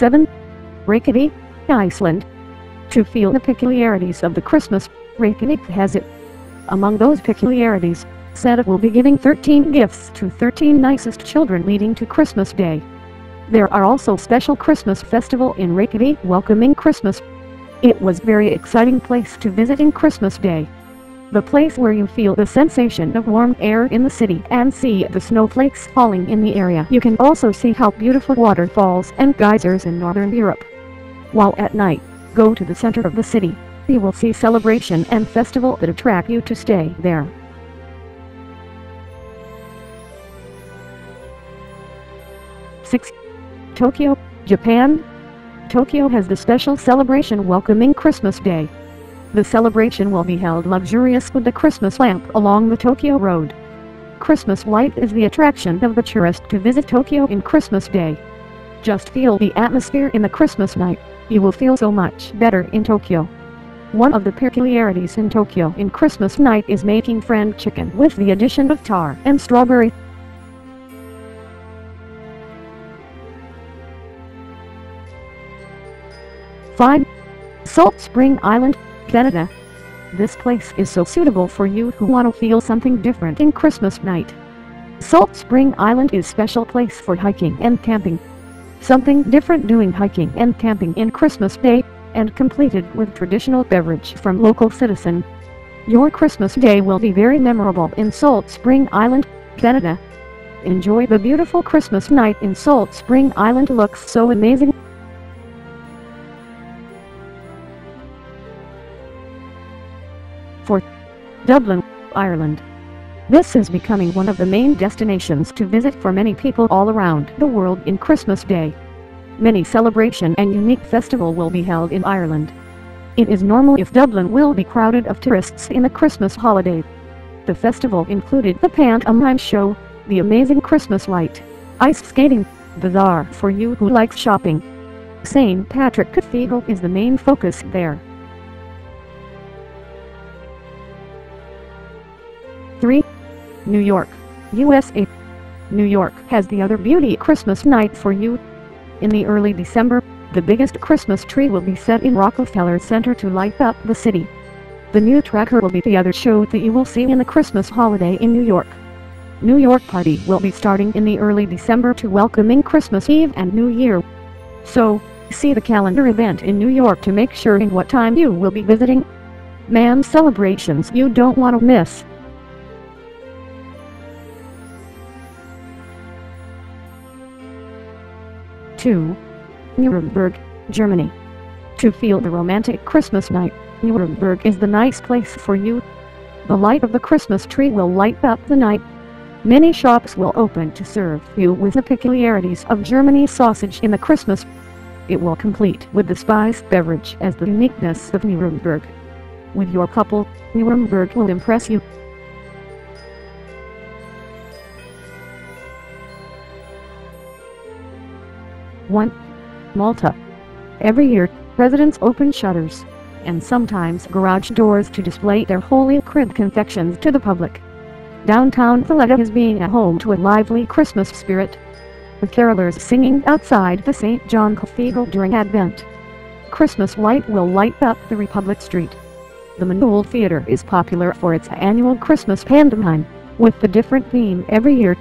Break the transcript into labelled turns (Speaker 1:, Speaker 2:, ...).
Speaker 1: 7. Reykjavik, Iceland. To feel the peculiarities of the Christmas, Reykjavik has it. Among those peculiarities, Santa will be giving 13 gifts to 13 nicest children leading to Christmas Day. There are also special Christmas festival in Reykjavik welcoming Christmas. It was very exciting place to visit in Christmas Day. The place where you feel the sensation of warm air in the city and see the snowflakes falling in the area. You can also see how beautiful waterfalls and geysers in Northern Europe. While at night, go to the center of the city. You will see celebration and festival that attract you to stay there. 6. Tokyo, Japan. Tokyo has the special celebration welcoming Christmas Day. The celebration will be held luxurious with the Christmas lamp along the Tokyo Road. Christmas light is the attraction of the tourist to visit Tokyo in Christmas Day. Just feel the atmosphere in the Christmas night, you will feel so much better in Tokyo. One of the peculiarities in Tokyo in Christmas night is making fried chicken with the addition of tar and strawberry. Five. Salt Spring Island, Canada. This place is so suitable for you who want to feel something different in Christmas night. Salt Spring Island is special place for hiking and camping. Something different doing hiking and camping in Christmas Day, and completed with traditional beverage from local citizen. Your Christmas Day will be very memorable in Salt Spring Island, Canada. Enjoy the beautiful Christmas night in Salt Spring Island looks so amazing. Dublin, Ireland. This is becoming one of the main destinations to visit for many people all around the world in Christmas Day. Many celebration and unique festival will be held in Ireland. It is normal if Dublin will be crowded of tourists in the Christmas holiday. The festival included the pantomime show, the amazing Christmas light, ice skating, bazaar for you who likes shopping. St. Patrick Cathedral is the main focus there. 3. New York, USA. New York has the other beauty Christmas night for you. In the early December, the biggest Christmas tree will be set in Rockefeller Center to light up the city. The Nutcracker will be the other show that you will see in the Christmas holiday in New York. New York Party will be starting in the early December to welcoming Christmas Eve and New Year. So, see the calendar event in New York to make sure in what time you will be visiting. Man celebrations you don't want to miss. 2. Nuremberg, Germany. To feel the romantic Christmas night, Nuremberg is the nice place for you. The light of the Christmas tree will light up the night. Many shops will open to serve you with the peculiarities of Germany's sausage in the Christmas. It will complete with the spice beverage as the uniqueness of Nuremberg. With your couple, Nuremberg will impress you. 1. Malta. Every year, residents open shutters, and sometimes garage doors to display their holy crib confections to the public. Downtown Valletta is being a home to a lively Christmas spirit. With carolers singing outside the St. John Cathedral during Advent. Christmas light will light up the Republic Street. The Manoel Theater is popular for its annual Christmas pantomime, with the different theme every year